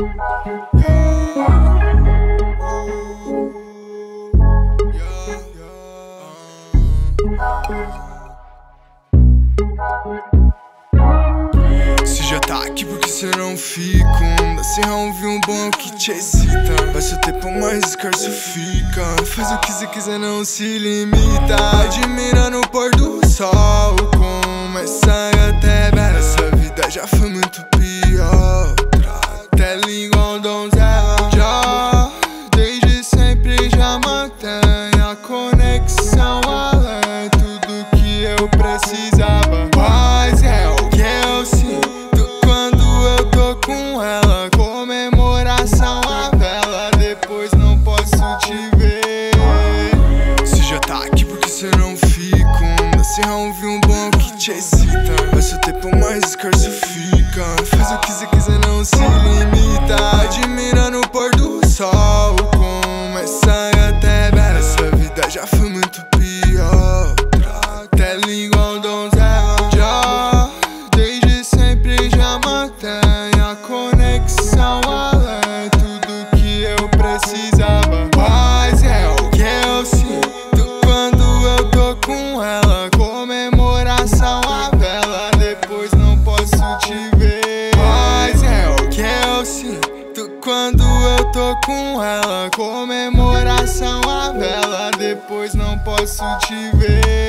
Se já tá aqui, porque se não fica Dá serra é um vinho bom que te excita. Vai seu tempo mais escasso fica. Faz o que você quiser, não se limita. Admirando o pôr do sol. Ela igual donzela. Já, desde sempre já mantém a conexão além. Tudo que eu precisava. Paz é o que eu sinto quando eu tô com ela. Comemoração a vela, depois não posso te ver. Se já tá aqui, porque cê não? Dá sem ouvir um bom que te excita. Vai seu tempo, mais escarso fica. Faz o que cê quiser, não se limita. Admirando o pôr do sol. Como essa gata é bela. Essa vida já foi muito pior. Trata ela igual donzela. Já, desde sempre já mantém Comemoração a vela, depois não posso te ver. Paz é o que eu sinto quando eu tô com ela. Comemoração a vela, depois não posso te ver.